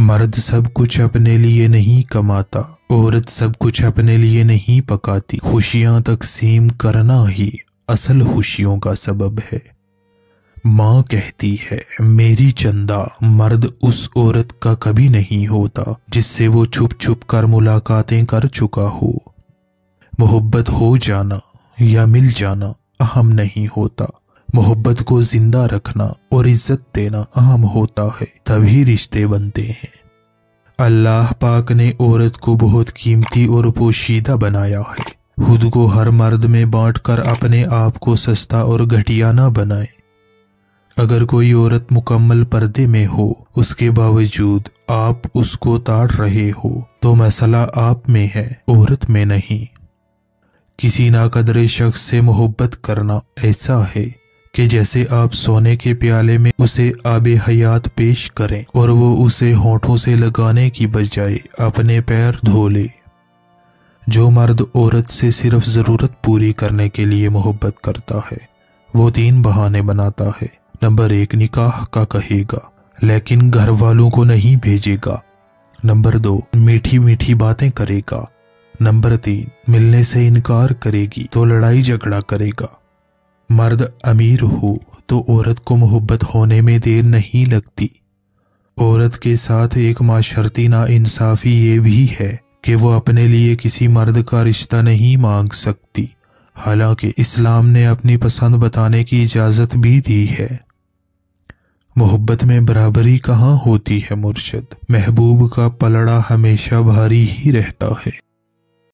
मर्द सब कुछ अपने लिए नहीं कमाता, औरत सब कुछ अपने लिए नहीं पकाती। खुशियाँ तकसीम करना ही असल खुशियों का सबब है। माँ कहती है, मेरी चंदा, मर्द उस औरत का कभी नहीं होता, जिससे वो छुप छुप कर मुलाकातें कर चुका हो। मोहब्बत हो जाना या मिल जाना, अहम नहीं होता। मोहब्बत को ज़िंदा रखना और इज़्ज़त देना अहम होता है। तभी रिश्ते बनते हैं। अल्लाह पाक ने औरत को बहुत कीमती और पोशीदा बनाया है। खुद को हर मर्द में बांटकर अपने आप को सस्ता और घटिया ना बनाए। अगर कोई औरत मुकम्मल पर्दे में हो, उसके बावजूद आप उसको ताड़ रहे हो तो मसला आप में है, औरत में नहीं। किसी नाकदरे शख्स से मोहब्बत करना ऐसा है कि जैसे आप सोने के प्याले में उसे आब हयात पेश करें और वो उसे होठों से लगाने की बजाय अपने पैर धो ले। जो मर्द औरत से सिर्फ़ ज़रूरत पूरी करने के लिए मोहब्बत करता है, वो तीन बहाने बनाता है। नंबर एक, निकाह का कहेगा, लेकिन घर वालों को नहीं भेजेगा। नंबर दो, मीठी मीठी बातें करेगा। नंबर तीन, मिलने से इनकार करेगी तो लड़ाई झगड़ा करेगा। मर्द अमीर हो तो औरत को मोहब्बत होने में देर नहीं लगती। औरत के साथ एक माशरती ना इंसाफी ये भी है कि वो अपने लिए किसी मर्द का रिश्ता नहीं मांग सकती। हालाँकि इस्लाम ने अपनी पसंद बताने की इजाज़त भी दी है। मोहब्बत में बराबरी कहाँ होती है, मुर्शद? महबूब का पलड़ा हमेशा भारी ही रहता है।